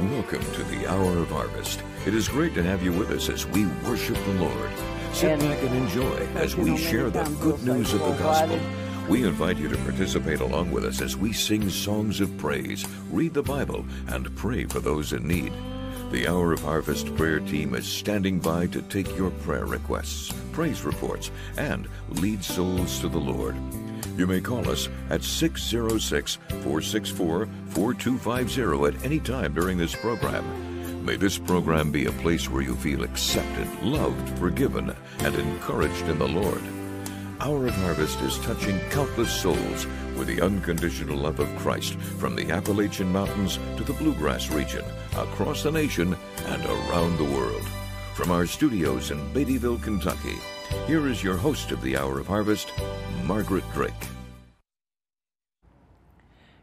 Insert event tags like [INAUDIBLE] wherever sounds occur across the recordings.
Welcome to the Hour of Harvest. It is great to have you with us as we worship the Lord. Sit back and enjoy as we share the good news of the gospel. We invite you to participate along with us as we sing songs of praise, read the Bible, and pray for those in need. The Hour of Harvest prayer team is standing by to take your prayer requests, praise reports, and lead souls to the Lord. You may call us at 606 464 4250 at any time during this program. May this program be a place where you feel accepted, loved, forgiven, and encouraged in the Lord. Hour of Harvest is touching countless souls with the unconditional love of Christ from the Appalachian Mountains to the Bluegrass region, across the nation, and around the world. From our studios in Beattyville, Kentucky, here is your host of the Hour of Harvest, Margaret Drake.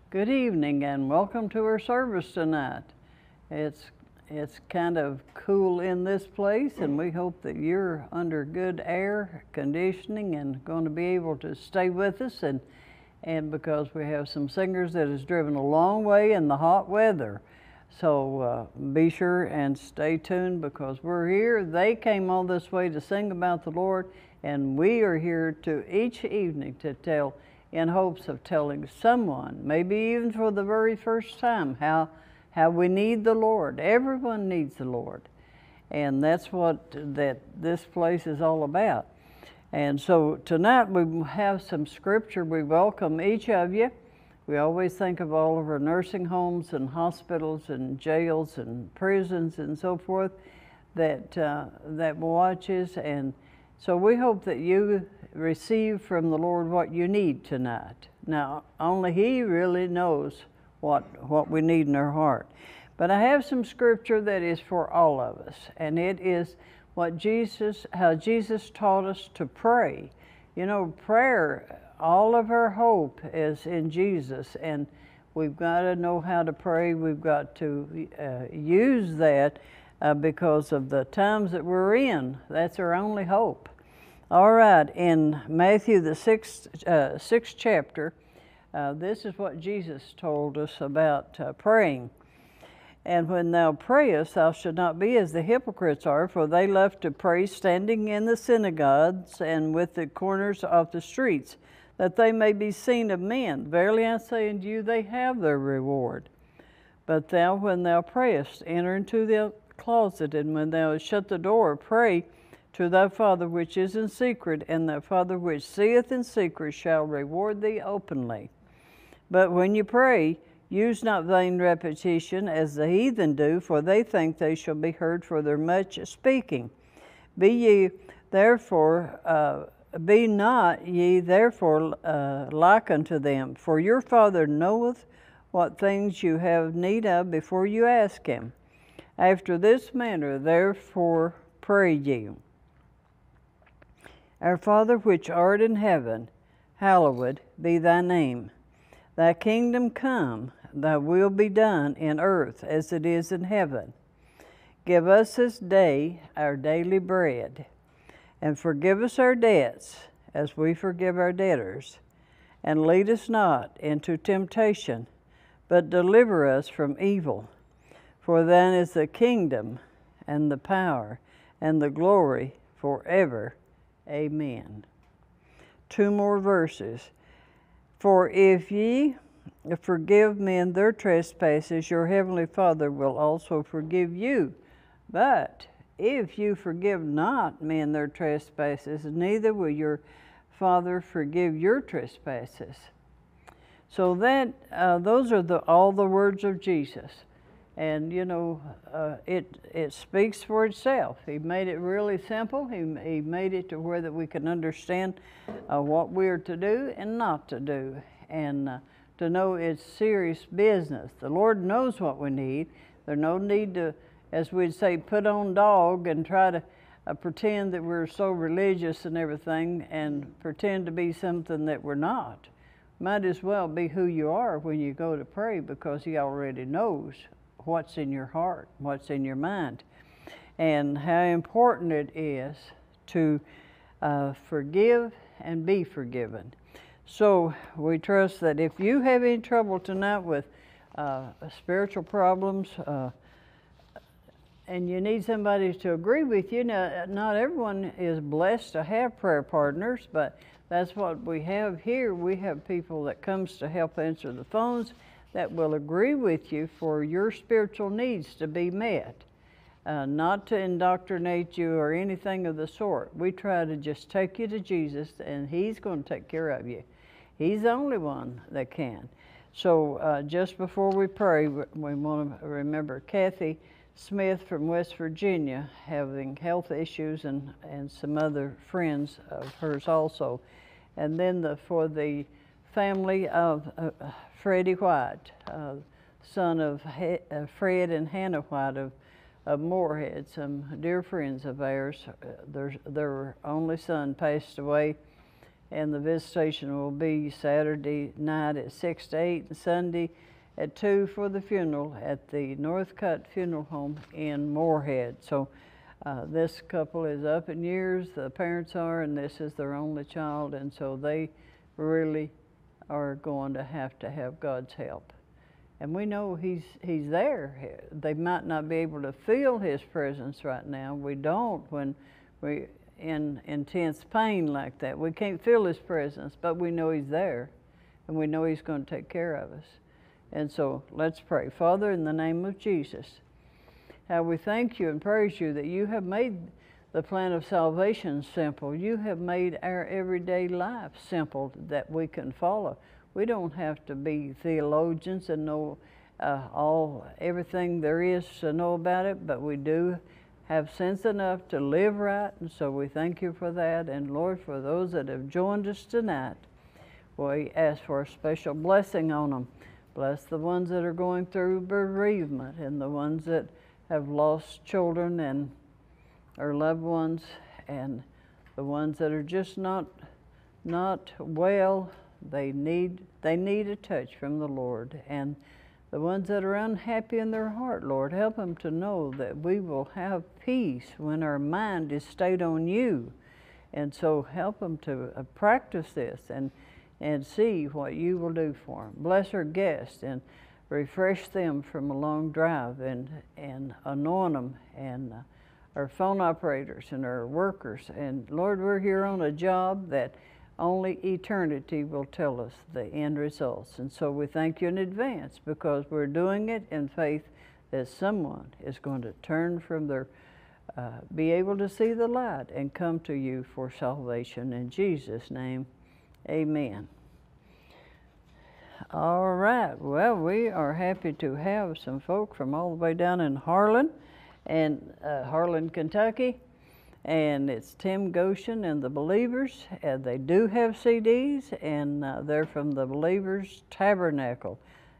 Good evening and welcome to our service tonight. It's it's kind of cool in this place and we hope that you're under good air conditioning and going to be able to stay with us and and because we have some singers that has driven a long way in the hot weather. So uh, be sure and stay tuned because we're here. They came all this way to sing about the Lord, and we are here to each evening to tell, in hopes of telling someone, maybe even for the very first time, how how we need the Lord. Everyone needs the Lord, and that's what that this place is all about. And so tonight we have some scripture. We welcome each of you. We always think of all of our nursing homes and hospitals and jails and prisons and so forth that uh, that watches. And so we hope that you receive from the Lord what you need tonight. Now, only He really knows what what we need in our heart. But I have some scripture that is for all of us, and it is what Jesus, how Jesus taught us to pray. You know, prayer, all of our hope is in Jesus, and we've got to know how to pray. We've got to uh, use that uh, because of the times that we're in. That's our only hope. All right, in Matthew, the sixth, uh, sixth chapter, uh, this is what Jesus told us about uh, praying. And when thou prayest, thou should not be as the hypocrites are, for they love to pray standing in the synagogues and with the corners of the streets, that they may be seen of men. Verily I say unto you, they have their reward. But thou, when thou prayest, enter into the closet, and when thou hast shut the door, pray to thy Father which is in secret, and thy Father which seeth in secret shall reward thee openly. But when you pray, use not vain repetition as the heathen do, for they think they shall be heard for their much speaking. Be ye therefore, uh, be not ye therefore uh, like unto them, for your Father knoweth what things you have need of before you ask him. After this manner, therefore, pray ye. Our Father which art in heaven, hallowed be thy name. Thy kingdom come, thy will be done in earth as it is in heaven. Give us this day our daily bread, and forgive us our debts as we forgive our debtors. And lead us not into temptation, but deliver us from evil. For thine is the kingdom, and the power, and the glory forever. Amen. Two more verses. For if ye forgive men their trespasses, your heavenly Father will also forgive you. But if you forgive not men their trespasses, neither will your Father forgive your trespasses. So that uh, those are the all the words of Jesus, and you know uh, it it speaks for itself. He made it really simple. He he made it to where that we can understand uh, what we are to do and not to do, and uh, to know it's serious business. The Lord knows what we need. There's no need to, as we'd say, put on dog and try to uh, pretend that we're so religious and everything, and pretend to be something that we're not might as well be who you are when you go to pray because he already knows what's in your heart, what's in your mind, and how important it is to uh, forgive and be forgiven. So we trust that if you have any trouble tonight with uh, spiritual problems, uh, and you need somebody to agree with you. Now, not everyone is blessed to have prayer partners, but that's what we have here. We have people that comes to help answer the phones that will agree with you for your spiritual needs to be met. Uh, not to indoctrinate you or anything of the sort. We try to just take you to Jesus and He's going to take care of you. He's the only one that can. So uh, just before we pray, we want to remember Kathy Smith from West Virginia having health issues and, and some other friends of hers also. And then the, for the family of uh, Freddie White, uh, son of he uh, Fred and Hannah White of of Morehead, some dear friends of ours. Uh, their, their only son passed away, and the visitation will be Saturday night at 6 to 8 and Sunday at 2 for the funeral at the Northcutt Funeral Home in Morehead. So uh, this couple is up in years, the parents are, and this is their only child, and so they really are going to have to have God's help and we know he's he's there. They might not be able to feel his presence right now. We don't when we're in intense pain like that. We can't feel his presence, but we know he's there, and we know he's going to take care of us. And so let's pray. Father, in the name of Jesus, how we thank you and praise you that you have made the plan of salvation simple. You have made our everyday life simple that we can follow. We don't have to be theologians and know uh, all everything there is to know about it, but we do have sense enough to live right, and so we thank you for that. And Lord, for those that have joined us tonight, we ask for a special blessing on them. Bless the ones that are going through bereavement and the ones that have lost children and or loved ones and the ones that are just not not well they need, they need a touch from the Lord. And the ones that are unhappy in their heart, Lord, help them to know that we will have peace when our mind is stayed on you. And so help them to uh, practice this and, and see what you will do for them. Bless our guests and refresh them from a long drive and, and anoint them and uh, our phone operators and our workers. And Lord, we're here on a job that only eternity will tell us the end results. And so we thank you in advance because we're doing it in faith that someone is going to turn from their, uh, be able to see the light and come to you for salvation. In Jesus' name, amen. All right, well, we are happy to have some folk from all the way down in Harlan and uh, Harlan, Kentucky and it's Tim Goshen and the Believers. And they do have CDs, and uh, they're from the Believers Tabernacle.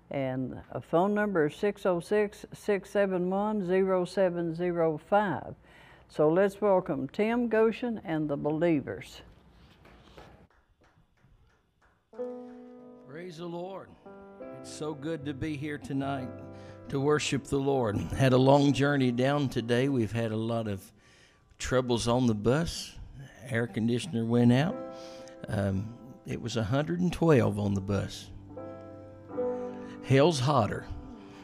And a phone number is 606 671 0705. So let's welcome Tim Goshen and the Believers. Praise the Lord. It's so good to be here tonight to worship the Lord. Had a long journey down today. We've had a lot of troubles on the bus. Air conditioner went out. Um, it was 112 on the bus. Hell's hotter.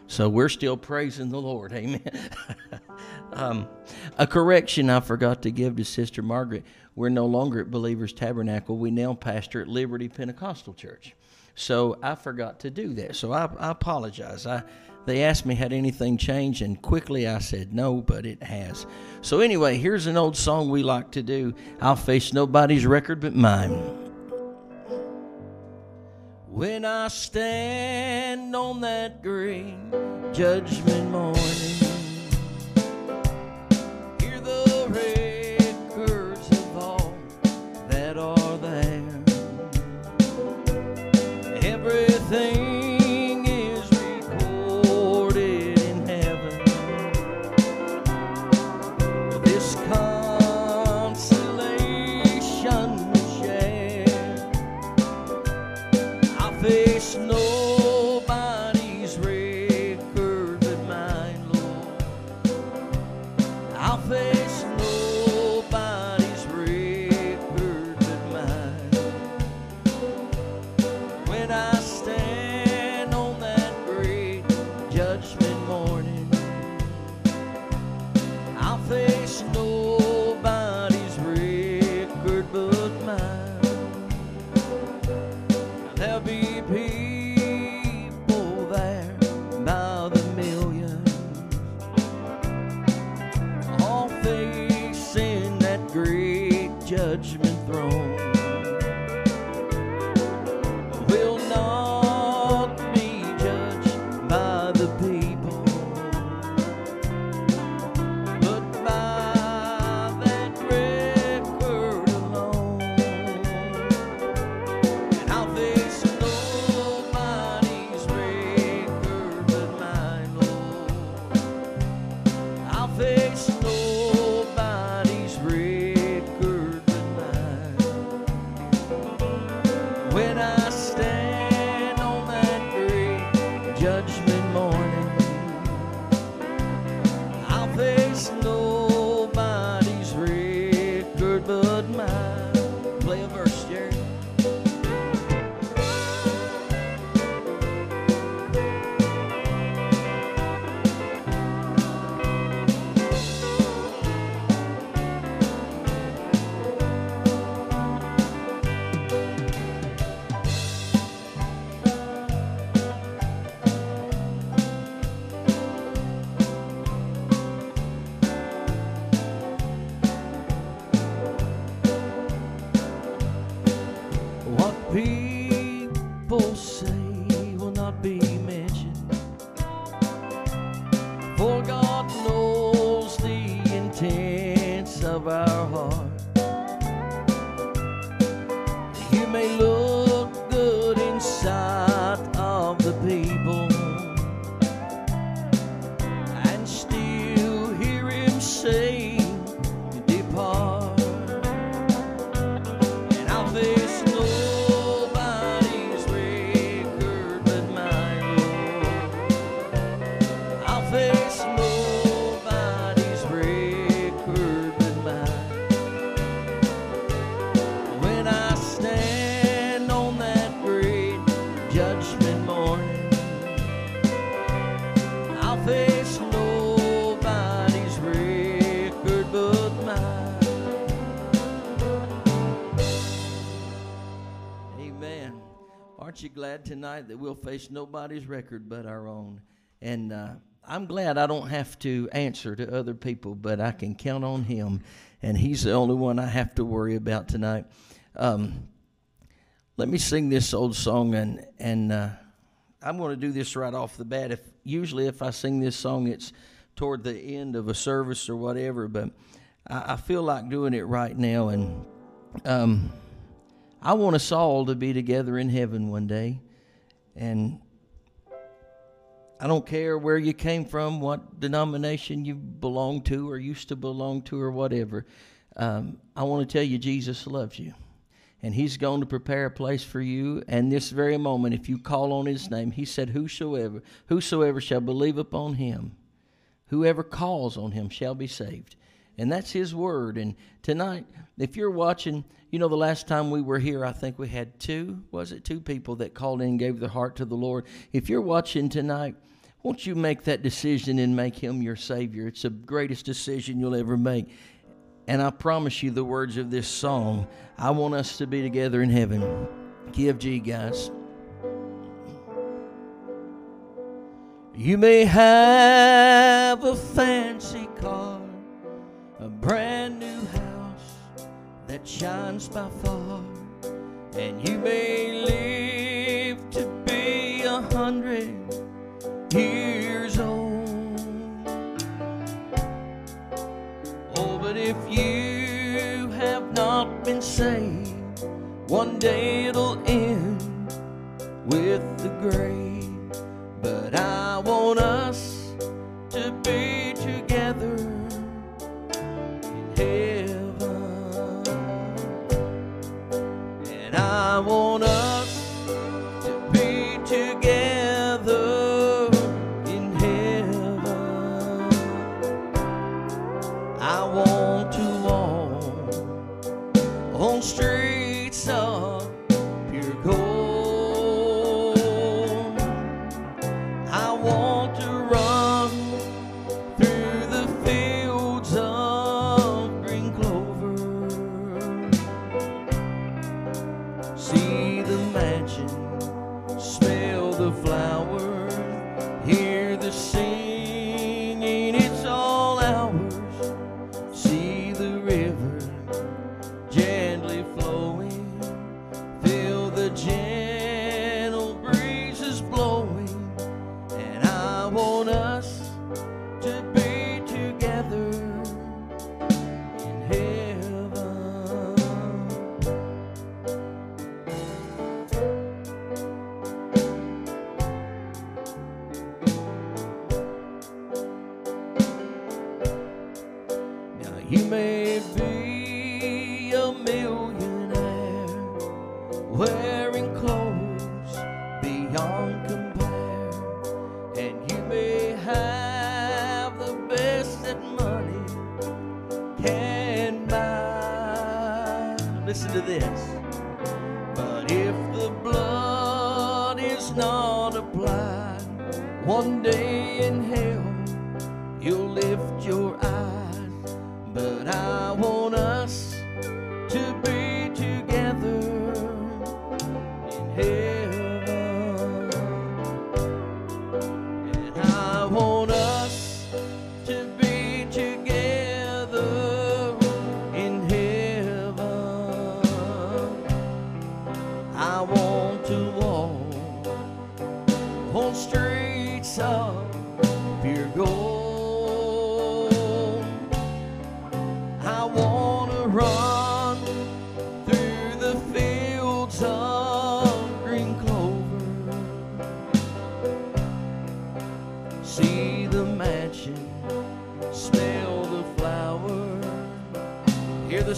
So we're still praising the Lord. Amen. [LAUGHS] um, a correction I forgot to give to Sister Margaret. We're no longer at Believers Tabernacle. We now pastor at Liberty Pentecostal Church. So I forgot to do that. So I, I apologize. I they asked me had anything changed, and quickly I said no, but it has. So anyway, here's an old song we like to do. I'll face nobody's record but mine. When I stand on that green judgment morning. Hear the records of all that are there. Tonight that we'll face nobody's record but our own? And uh, I'm glad I don't have to answer to other people, but I can count on Him, and He's the only one I have to worry about tonight. Um, let me sing this old song, and and uh, I'm going to do this right off the bat. If usually if I sing this song, it's toward the end of a service or whatever, but I, I feel like doing it right now, and. Um, I want us all to be together in heaven one day. And I don't care where you came from, what denomination you belong to or used to belong to or whatever. Um, I want to tell you, Jesus loves you. And he's going to prepare a place for you. And this very moment, if you call on his name, he said, Whosoever, whosoever shall believe upon him, whoever calls on him shall be saved. And that's his word. And tonight, if you're watching, you know, the last time we were here, I think we had two, was it two people that called in and gave their heart to the Lord? If you're watching tonight, won't you make that decision and make him your Savior? It's the greatest decision you'll ever make. And I promise you the words of this song. I want us to be together in heaven. KFG, guys. You may have a fancy car, a brand new house that shines by far, and you may live to be a hundred years old. Oh, but if you have not been saved, one day it'll end with the grave. But I want us to be together heaven. And I want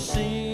hear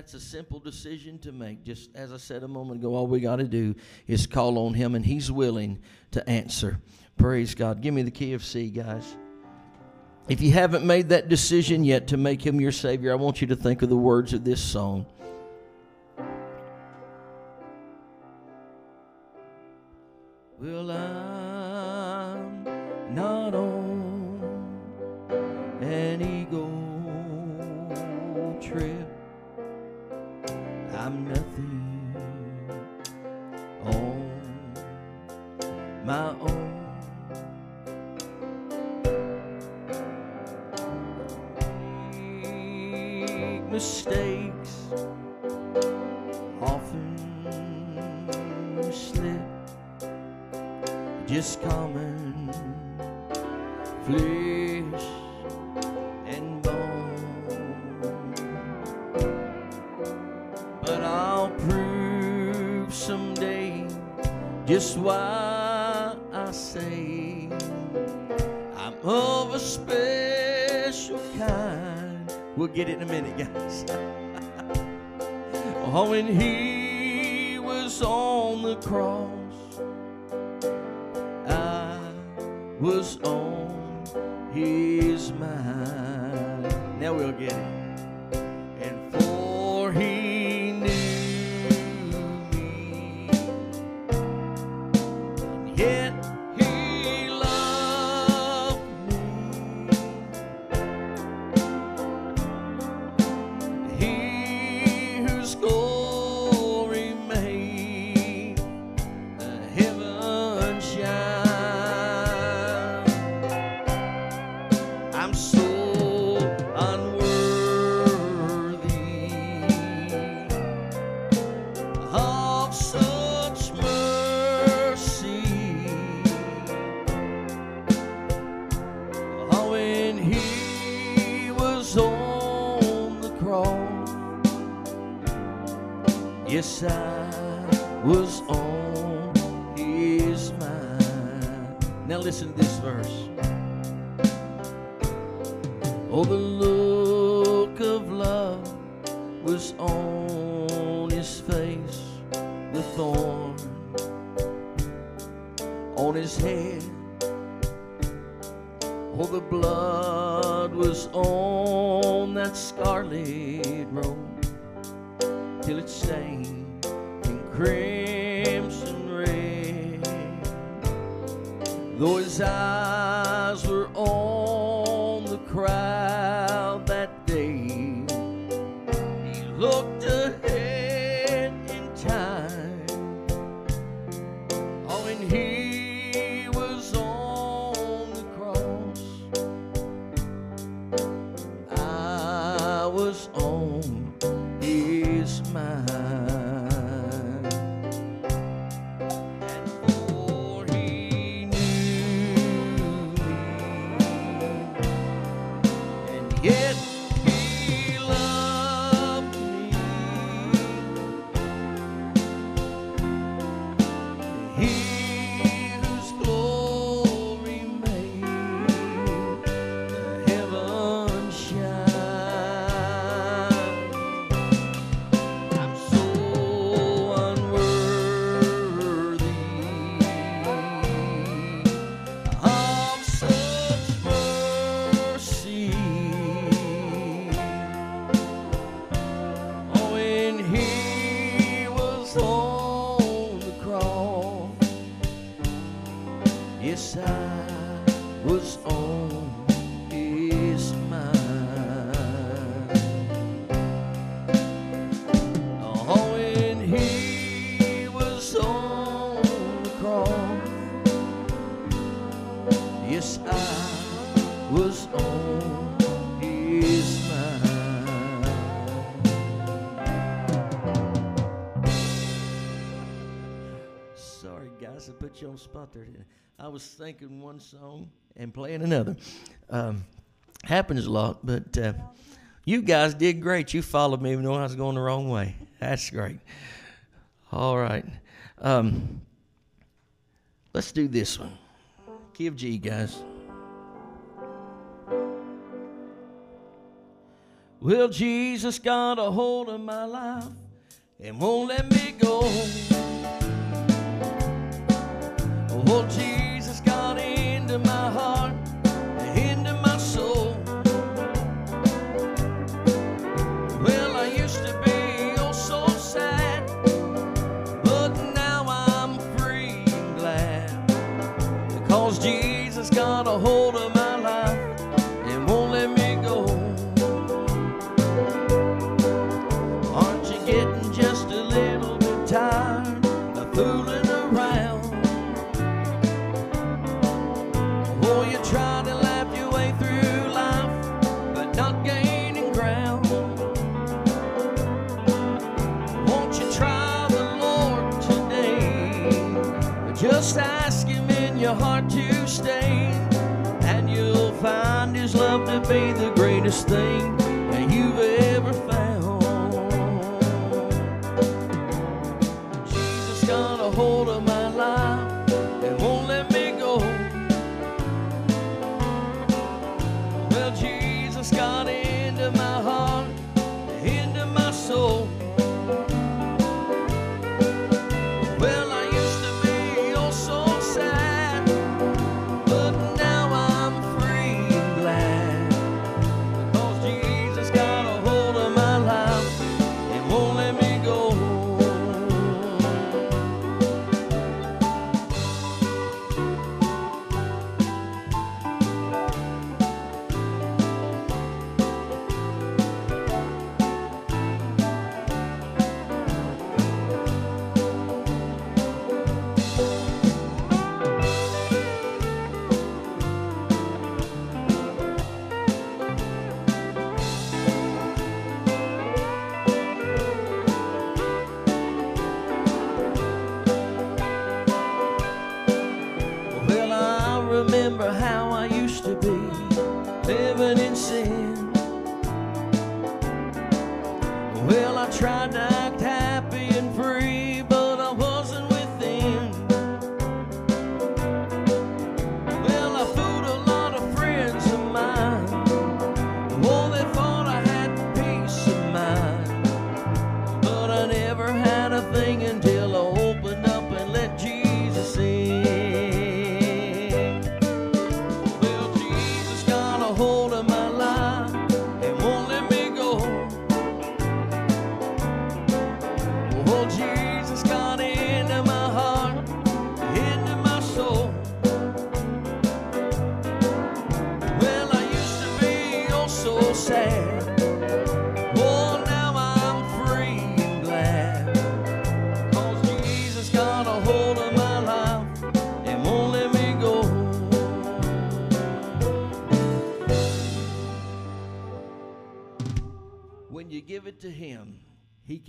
that's a simple decision to make. Just as I said a moment ago, all we got to do is call on Him, and He's willing to answer. Praise God. Give me the key of C, guys. If you haven't made that decision yet to make Him your Savior, I want you to think of the words of this song. Well, I'm I'm nothing on my own. Make mistakes often slip just common flesh just why I say I'm of a special kind. We'll get it in a minute, guys. [LAUGHS] oh, when he was on the cross. I was on his mind. Now we'll get it. His eyes were on you on the spot there. I was thinking one song and playing another. Um, happens a lot, but uh, you guys did great. You followed me even though I was going the wrong way. That's great. All right. Um, let's do this one. Key of G, guys. Well, Jesus got a hold of my life and won't let me go. Oh, Jesus got into my heart. find his love to be the greatest thing.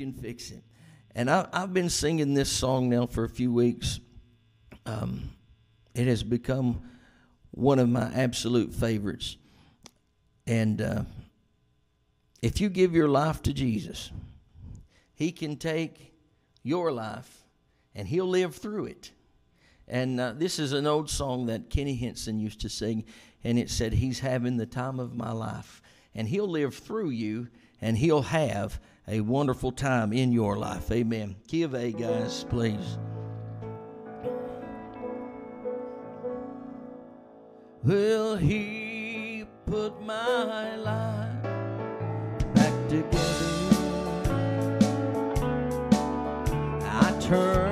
Can fix it. And I, have been singing this song now for a few weeks. Um, it has become one of my absolute favorites. And uh, if you give your life to Jesus, He can take your life and He'll live through it. And uh, this is an old song that Kenny Hinson used to sing, and it said, He's having the time of my life. And He'll live through you, and He'll have a wonderful time in your life. Amen. Give A, guys, please. Will He put my life back together? I turned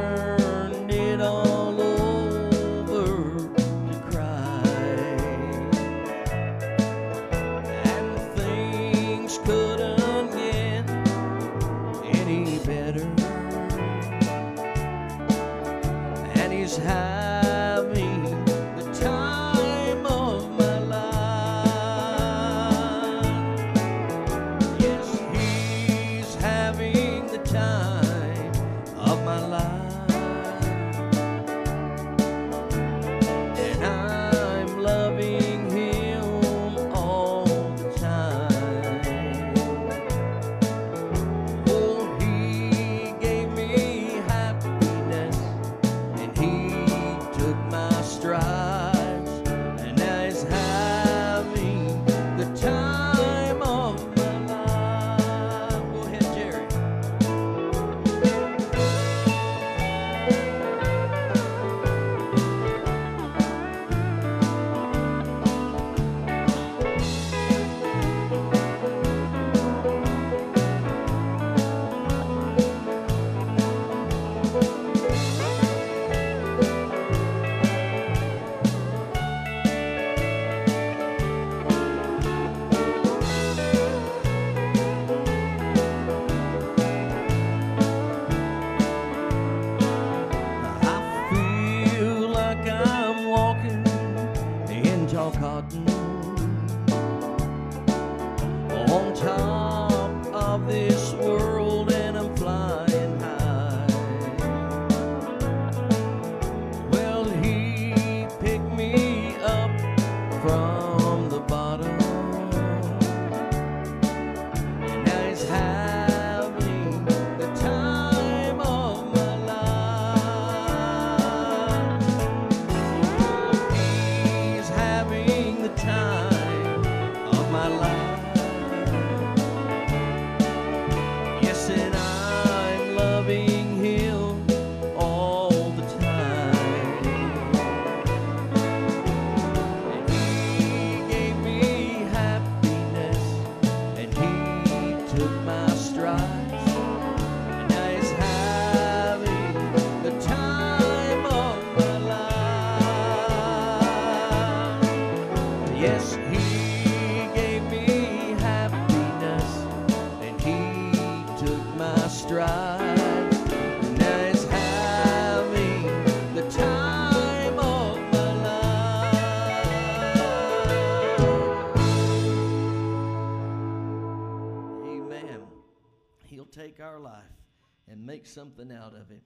something out of it.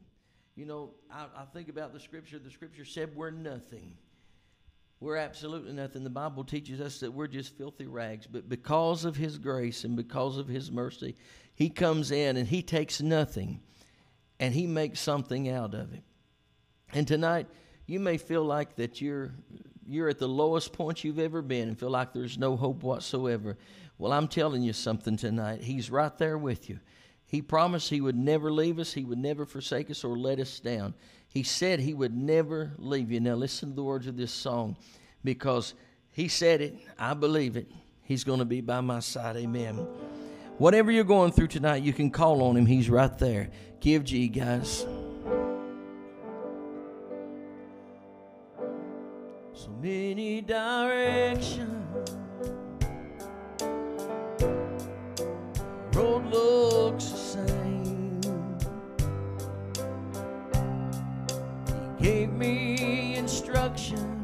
You know, I, I think about the scripture. The scripture said we're nothing. We're absolutely nothing. The Bible teaches us that we're just filthy rags, but because of His grace and because of His mercy, He comes in and He takes nothing and He makes something out of it. And tonight, you may feel like that you're you're at the lowest point you've ever been and feel like there's no hope whatsoever. Well, I'm telling you something tonight. He's right there with you. He promised he would never leave us, he would never forsake us or let us down. He said he would never leave you. Now listen to the words of this song because he said it, I believe it. He's going to be by my side. Amen. Whatever you're going through tonight, you can call on him. He's right there. Give G, guys. So many directions. Road looks the same. He gave me instruction.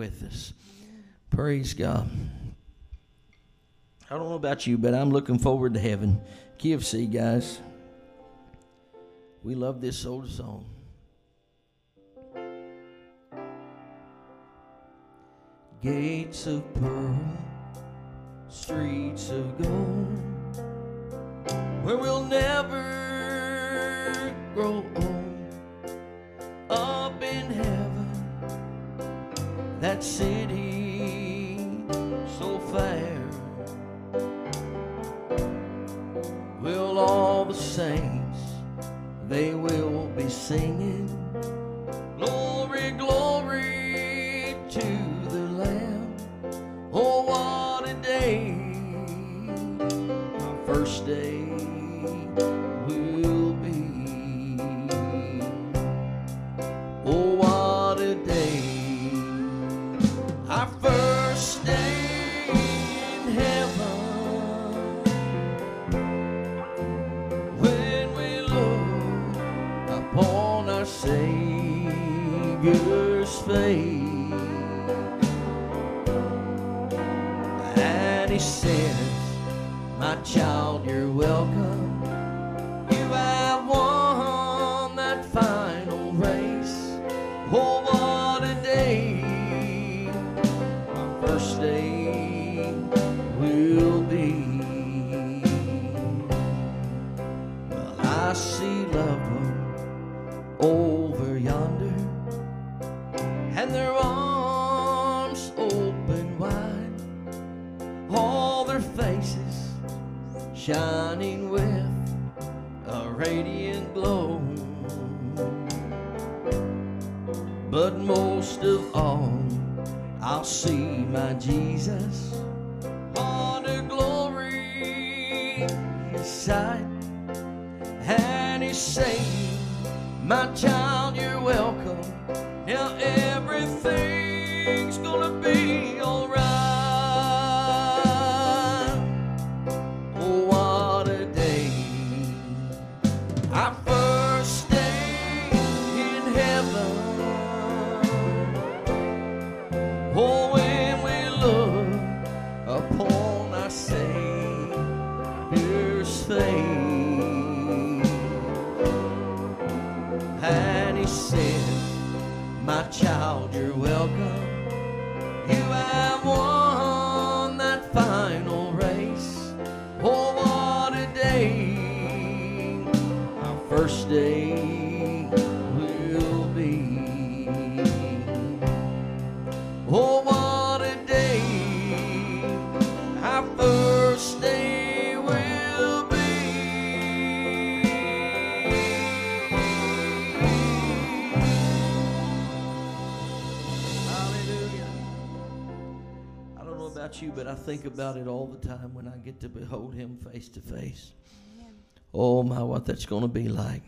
with us. Praise God. I don't know about you, but I'm looking forward to heaven. KFC, guys. We love this old song. Gates of pearl, streets of gold, where we'll never grow old. Up in heaven that city so fair. Will all the saints, they will be singing, Glory, glory to the Lamb. Oh, what a day, my first day. child, you're welcome. about you, but I think about it all the time when I get to behold him face to face. Oh my, what that's going to be like.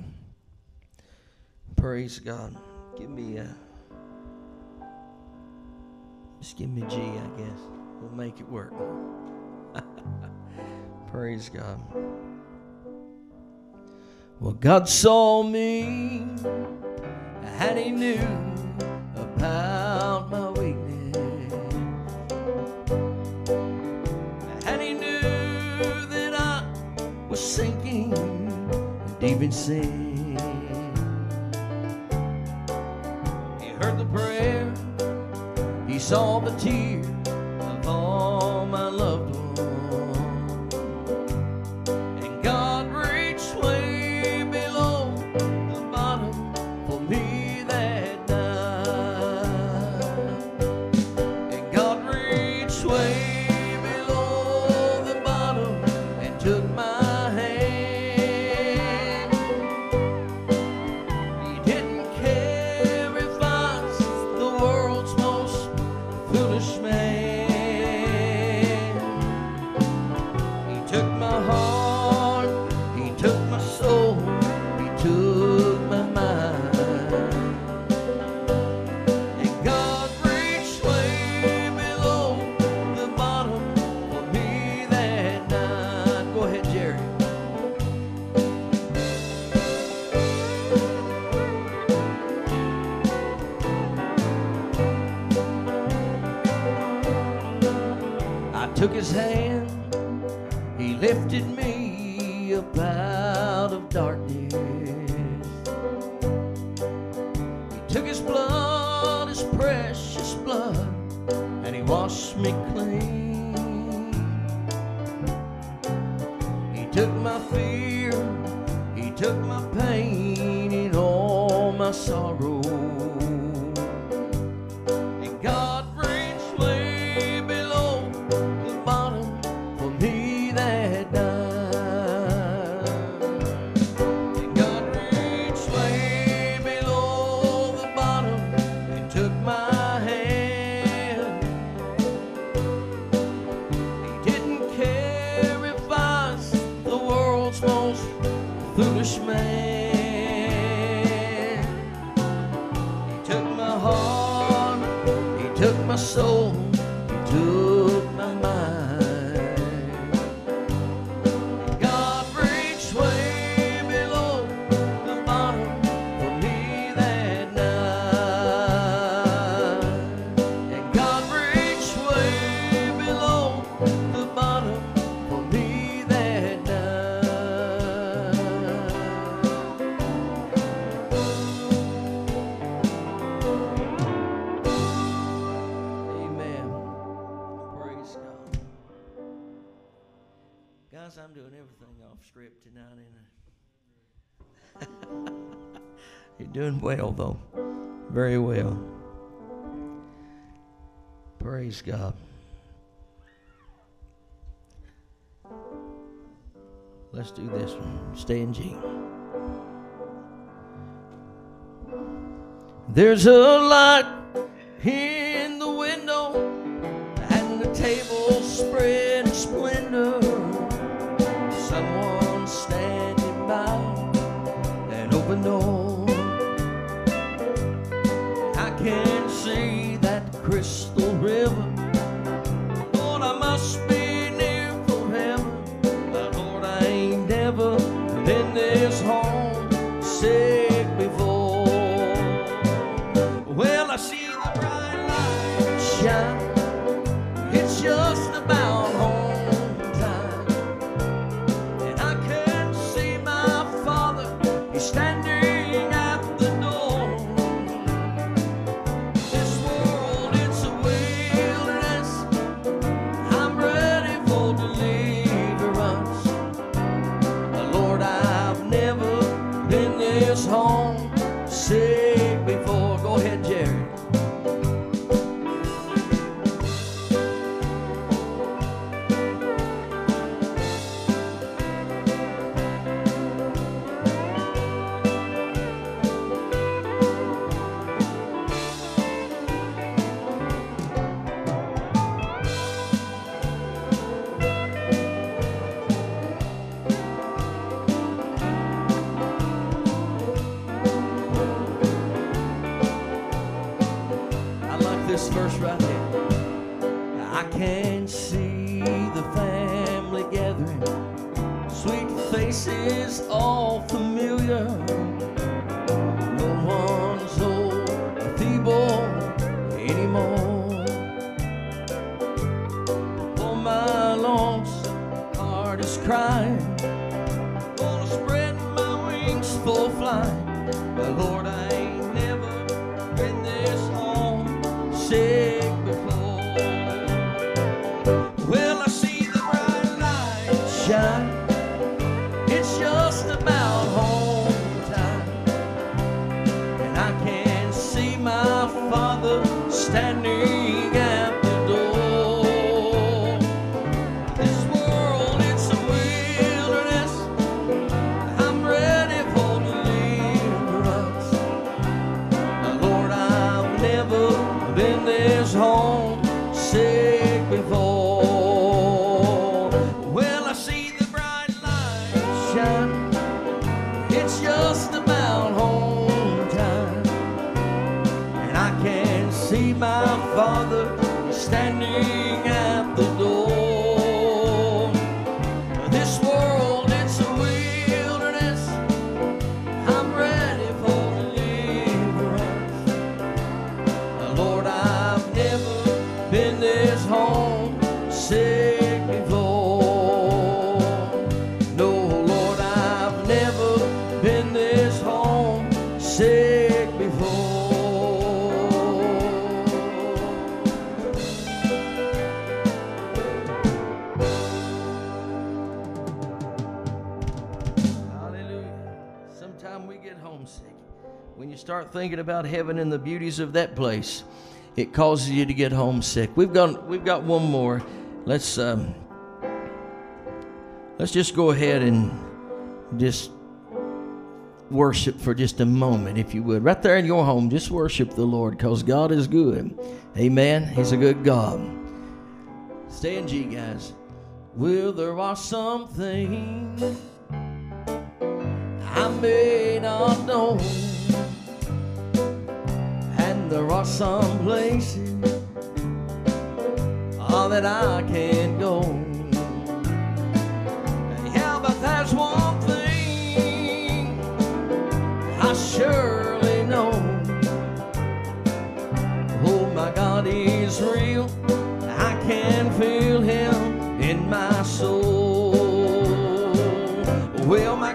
Praise God. Give me a. Just give me a G, I guess. We'll make it work. [LAUGHS] Praise God. Well, God saw me and He knew about my David sing. He heard the prayer, he saw the tears. took his blood, his precious blood, and he washed me clean. He took my fear, he took my pain, and all my sorrow. well, though. Very well. Praise God. Let's do this one. Stay in G. There's a lot in the window and the table spread. But Lord, I thinking about heaven and the beauties of that place, it causes you to get homesick. We've got we've got one more. Let's um, let's just go ahead and just worship for just a moment, if you would. Right there in your home, just worship the Lord, cause God is good. Amen. He's a good God. Stay in G, guys. Well, there are some things I may not know there are some places ah, that I can't go. Yeah, but there's one thing I surely know. Oh, my God, He's real. I can feel Him in my soul. Well, my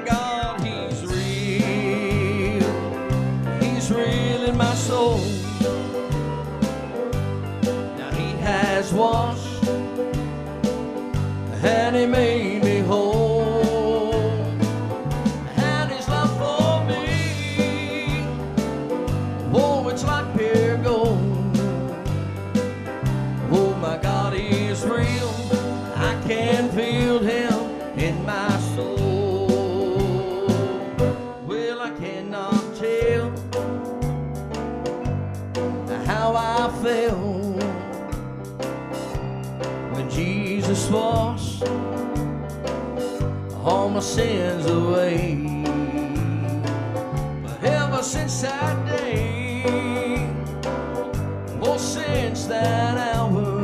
my sins away. But ever since that day, or since that hour,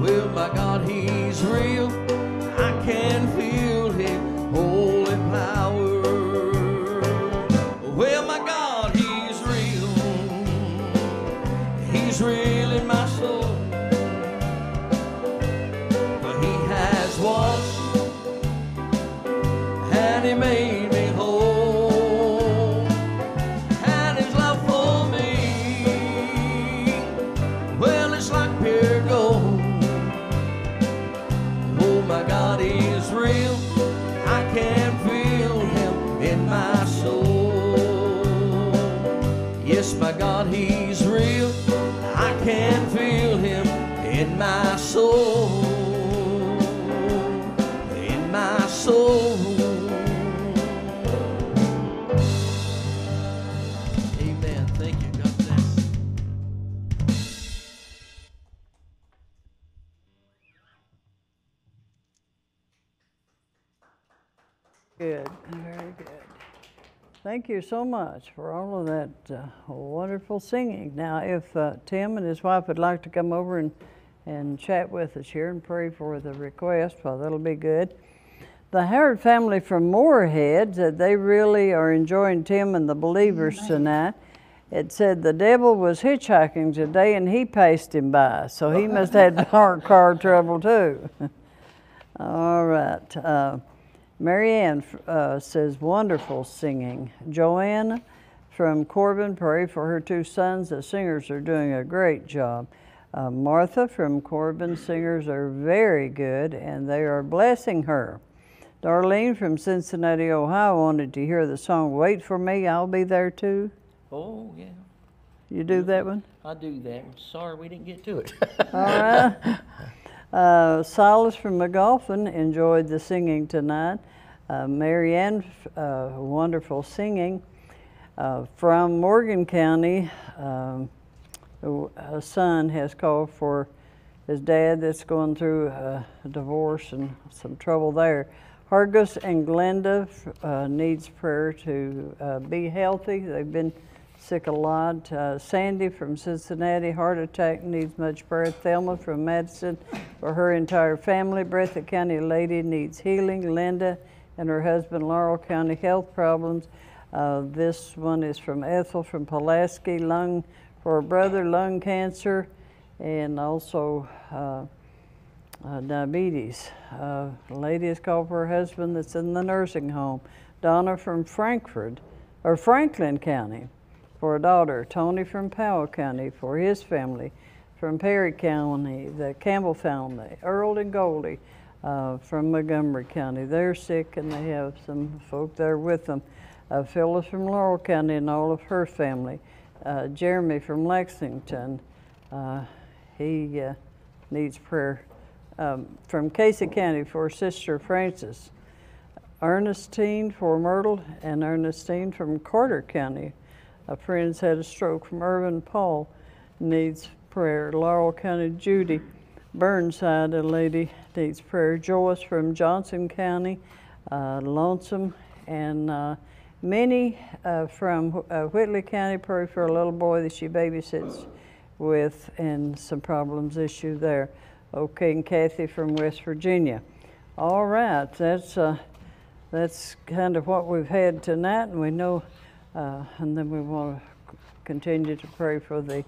well, my God, He's real. So much for all of that uh, wonderful singing. Now, if uh, Tim and his wife would like to come over and, and chat with us here and pray for the request, well, that'll be good. The Howard family from Morehead said they really are enjoying Tim and the believers tonight. It said the devil was hitchhiking today and he passed him by, so he must have had [LAUGHS] car, car trouble too. [LAUGHS] All right. Uh, Marianne uh, says, wonderful singing. Joanne from Corbin, pray for her two sons. The singers are doing a great job. Uh, Martha from Corbin, singers are very good and they are blessing her. Darlene from Cincinnati, Ohio wanted to hear the song Wait for Me, I'll Be There Too. Oh, yeah. You do that one? I do that. I'm sorry we didn't get to it. All right. [LAUGHS] Uh, Silas from Magoffin enjoyed the singing tonight. Uh, Marianne, uh, wonderful singing. Uh, from Morgan County, um, a son has called for his dad that's going through a divorce and some trouble there. Hargus and Glenda uh, needs prayer to uh, be healthy. They've been sick a lot. Uh, Sandy from Cincinnati, heart attack, needs much prayer. Thelma from Madison for her entire family. Breathitt County lady needs healing. Linda and her husband, Laurel County, health problems. Uh, this one is from Ethel from Pulaski, lung for her brother, lung cancer, and also uh, uh, diabetes. Uh, lady is called for her husband that's in the nursing home. Donna from Frankfort, or Franklin County, for a daughter. Tony from Powell County for his family. From Perry County, the Campbell family. Earl and Goldie uh, from Montgomery County. They're sick and they have some folk there with them. Uh, Phyllis from Laurel County and all of her family. Uh, Jeremy from Lexington, uh, he uh, needs prayer. Um, from Casey County for Sister Frances. Ernestine for Myrtle and Ernestine from Carter County. A friend's had a stroke from Irvin Paul, needs prayer. Laurel County Judy Burnside, a lady needs prayer. Joyce from Johnson County, uh, Lonesome, and uh, Minnie uh, from uh, Whitley County, pray for a little boy that she babysits with and some problems issue there. Okay, and Kathy from West Virginia. All right, that's uh, that's kind of what we've had tonight, and we know, uh, and then we want to continue to pray for the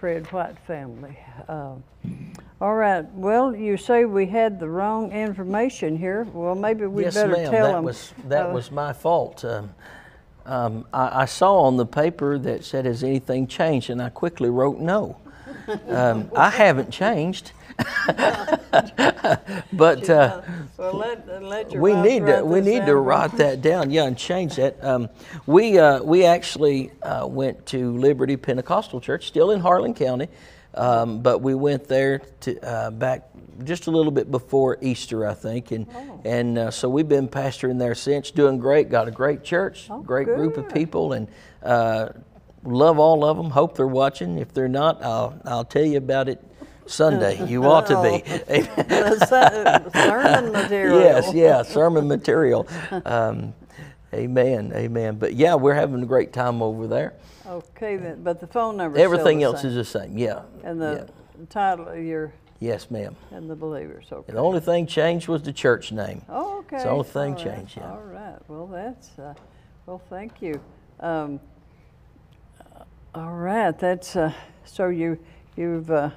Fred White family. Uh, all right. Well, you say we had the wrong information here. Well, maybe we yes, better ma'am. tell that them. was that uh, was my fault. Um, um, I, I saw on the paper that said, "Has anything changed?" And I quickly wrote, "No." Um, I haven't changed. [LAUGHS] but uh, well, let, let we need to write we need to write that down, yeah, and change that. Um, we uh, we actually uh, went to Liberty Pentecostal Church, still in Harlan County, um, but we went there to uh, back just a little bit before Easter, I think, and Oh. and uh, so we've been pastoring there since, doing great. Got a great church, Oh, great group of people, and. Love all of them. Hope they're watching. If they're not, I'll I'll tell you about it Sunday. [LAUGHS] You ought to be. [LAUGHS] [LAUGHS] Sermon material. yes, yeah, sermon material. Um, amen, amen. But yeah, we're having a great time over there. Okay, then, but the phone number. Everything else is the same. Yeah. And the yeah. title of your, Yes, ma'am. and the believers, okay. The only thing changed was the church name. Oh, okay. It's the only thing all right, changed, yeah. All right, well, that's, uh, well, thank you. Um, All right, that's, uh, so you, you've, uh,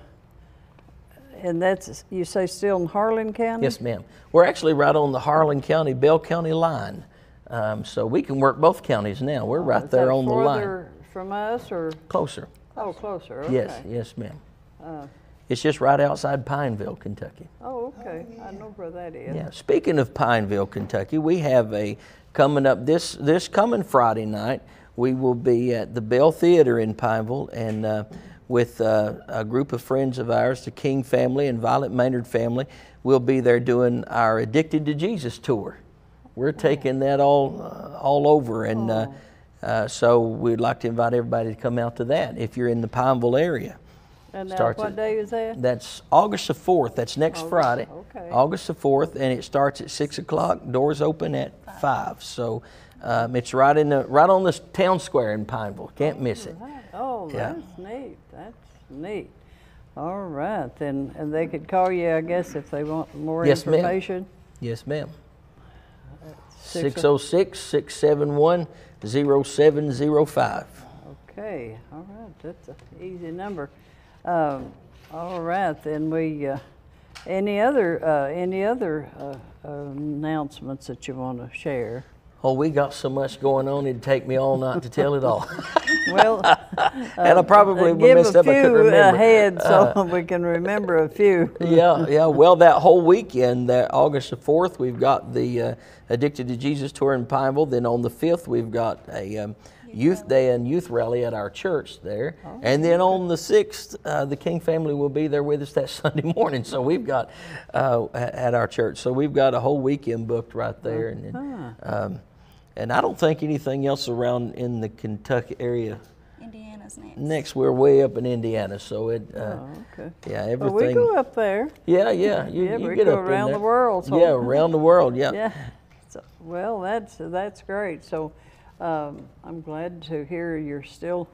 and that's, you say still in Harlan County? Yes, ma'am. We're actually right on the Harlan County, Bell County line. Um, so we can work both counties now. We're right Oh, Is there on the line. From us, or, Closer. oh, closer, okay. Yes, yes, ma'am. Uh, It's just right outside Pineville, Kentucky. Oh, okay, I know where that is. Yeah. Speaking of Pineville, Kentucky, we have a coming up this this coming Friday night. We will be at the Bell Theater in Pineville, and uh, with uh, a group of friends of ours, the King family and Violet Maynard family, we'll be there doing our Addicted to Jesus tour. We're taking that all uh, all over, and uh, uh, so we'd like to invite everybody to come out to that if you're in the Pineville area. And now, starts what at- day is that? That's August the 4th. That's next August, Friday. okay. August the 4th, and it starts at 6 o'clock. Doors open at 5. So um, it's right in the right on this town square in Pineville. Can't miss it. Right. Oh, Yeah. that's neat, that's neat. All right, then, and they could call you, I guess, if they want more Yes, ma'am. information? Yes, ma'am. Six oh- 606 671 0705. Okay, all right, that's an easy number. Um, All right, then we, uh, any other, uh, any other uh, announcements that you want to share? Oh, we got so much going on, it'd take me all night to tell it all. [LAUGHS] Well, [LAUGHS] and I probably uh, would messed a up. I couldn't few remember. ahead so [LAUGHS] we can remember a few. yeah, yeah. Well, that whole weekend, that August the fourth, we've got the uh, Addicted to Jesus tour in Pineville. Then on the fifth, we've got a um, youth day and youth rally at our church there. and then on the sixth, uh, the King family will be there with us that [LAUGHS] Sunday morning. So we've got uh, at our church. So we've got a whole weekend booked right there. And then, um, and I don't think anything else around in the Kentucky area. Indiana's next. Next, we're way up in Indiana, so it. Uh, Oh, okay. yeah, Well, everything. we go up there. Yeah, yeah. [LAUGHS] You, Yeah, you we get go up around the world, so- Yeah, around the world. Yeah. [LAUGHS] Yeah. So, well, that's that's great. So um, I'm glad to hear you're still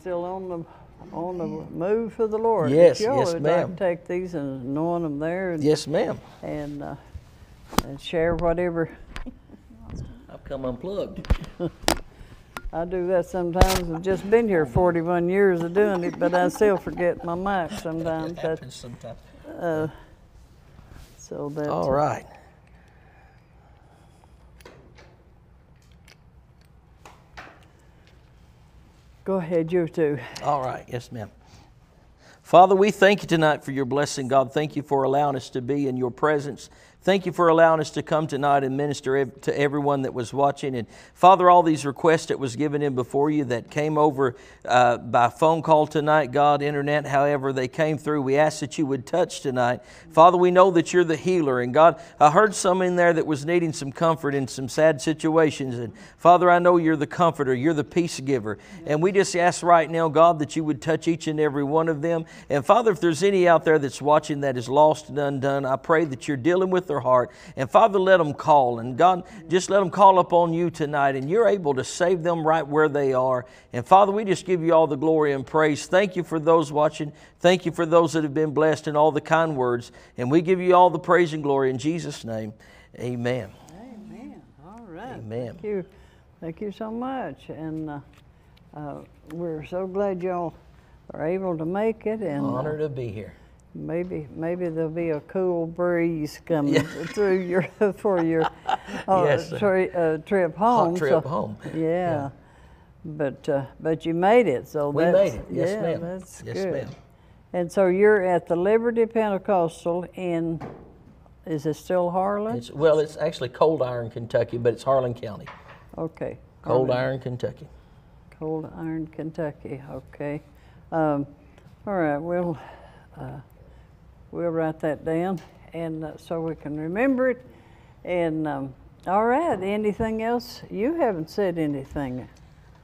still on the on the move for the Lord. If Yes, y'all yes, would ma'am. Like to take these and knowing them there and Yes, ma'am. and, uh, and share whatever. I've come unplugged. [LAUGHS] I do that sometimes. I've just been here 41 years of doing it, but I still forget my mic sometimes. That, Happens sometimes. uh, so that. All right. Go ahead, you two. All right. Yes, ma'am. Father, we thank you tonight for your blessing, God. Thank you for allowing us to be in your presence. Thank you for allowing us to come tonight and minister to everyone that was watching. And Father, all these requests that was given in before you that came over uh, by phone call tonight, God, internet, however they came through, we ask that you would touch tonight. Father, we know that you're the healer. And God, I heard some in there that was needing some comfort in some sad situations. And Father, I know you're the comforter, you're the peace giver. And we just ask right now, God, that you would touch each and every one of them. And Father, if there's any out there that's watching that is lost and undone, I pray that you're dealing with their heart. And Father, let them call. And God, just let them call upon you tonight. And you're able to save them right where they are. And Father, we just give you all the glory and praise. Thank you for those watching. Thank you for those that have been blessed and all the kind words. And we give you all the praise and glory in Jesus' name. Amen. Amen. All right. Amen. Thank you. Thank you so much. And uh, uh, we're so glad y'all are able to make it. And uh, Honor to be here. Maybe maybe there'll be a cool breeze coming [LAUGHS] through your for your [LAUGHS] uh, Yes, tri- uh, trip home. Hot trip so- home. Yeah. But uh, but you made it, so We that's, made it. Yes, yeah, ma'am. that's Yes, good. ma'am. And so you're at the Liberty Pentecostal in, is it still Harlan? It's, well, it's actually Cold Iron, Kentucky, but it's Harlan County. okay. Cold Harlan. Iron, Kentucky. Cold Iron, Kentucky, okay. Um, all right, we'll, uh, we'll write that down and uh, so we can remember it. And, um, all right, anything else? You haven't said anything.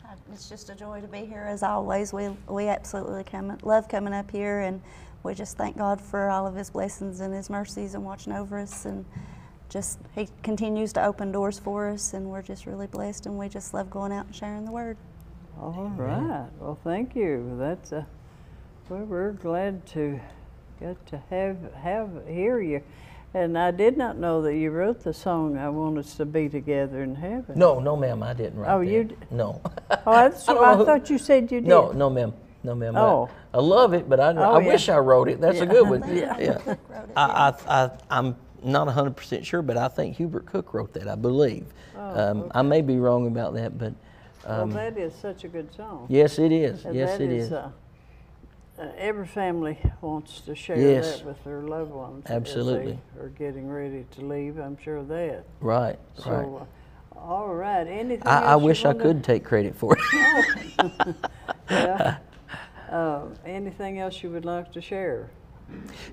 Uh, It's just a joy to be here as always. We we absolutely come, love coming up here and we just thank God for all of His blessings and His mercies and watching over us. And just He continues to open doors for us, and we're just really blessed. And we just love going out and sharing the Word. All right. Well, thank you. That's a, well, we're glad to get to have have hear you. And I did not know that you wrote the song "I Want Us to Be Together in Heaven." No, no, ma'am, I didn't write Oh, that. you d- No. Oh, that's, [LAUGHS] I I, who- thought you said you did. No, no, ma'am. No, ma'am. I- Oh. I, love it, but I, Oh, I yeah. wish I wrote it. That's a good one. [LAUGHS] Yeah. yeah. Cook wrote it, I, I, I, I'm not 100% sure, but I think Hubert Cook wrote that, I believe. Oh, um, I may be wrong about that, but Well, um, that is such a good song. yes, it is. And yes, that it is. Uh, uh, every family wants to share Yes. that with their loved ones Absolutely. as they are getting ready to leave. I'm sure of that. right, So, right. uh, all right. Anything I, I wish I could take credit for it. [LAUGHS] [LAUGHS] Yeah. uh, anything else you would like to share?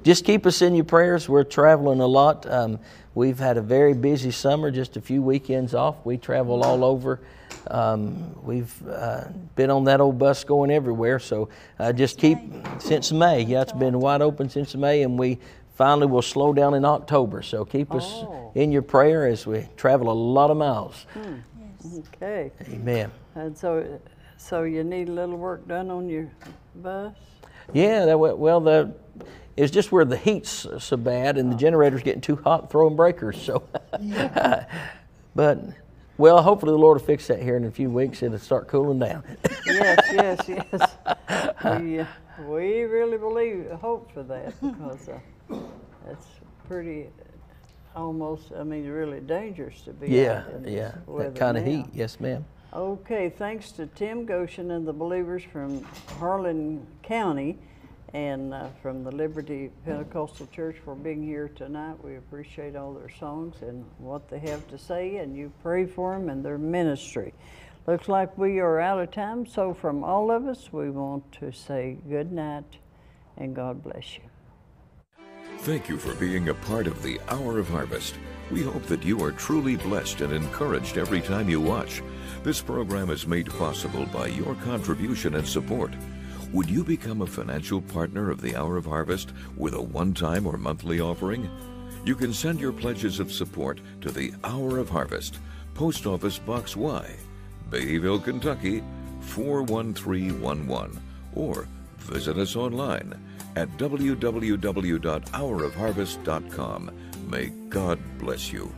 just keep us in your prayers. We're traveling a lot. Um, we've had a very busy summer, just a few weekends off. We travel all over. Um, we've uh, been on that old bus going everywhere. So uh, just keep, since May, yeah, it's been wide open since May, and we finally will slow down in October. So keep us Oh. in your prayer as we travel a lot of miles. Okay. Amen. And so, so you need a little work done on your bus? Yeah, that, wa- well, the it's just where the heat's so bad and the generator's getting too hot, throwing breakers. So, [LAUGHS] but well, hopefully the Lord will fix that here in a few weeks. It'll start cooling down. yes, yes, [LAUGHS] yes. We, we really believe, hope for that because uh, it's pretty, almost, I mean, really dangerous to be yeah, in yeah, that kind of heat. Yes, ma'am. Okay, thanks to Tim Goshen and the believers from Harlan County and uh, from the Liberty Pentecostal Church for being here tonight. We appreciate all their songs and what they have to say, and you pray for them and their ministry. Looks like we are out of time, so from all of us, we want to say good night and God bless you. Thank you for being a part of the Hour of Harvest. We hope that you are truly blessed and encouraged every time you watch. This program is made possible by your contribution and support. Would you become a financial partner of the Hour of Harvest with a one time or monthly offering? You can send your pledges of support to the Hour of Harvest, Post Office Box Y, Beattyville, Kentucky 41311, or visit us online at www.hourofharvest.com. May God bless you.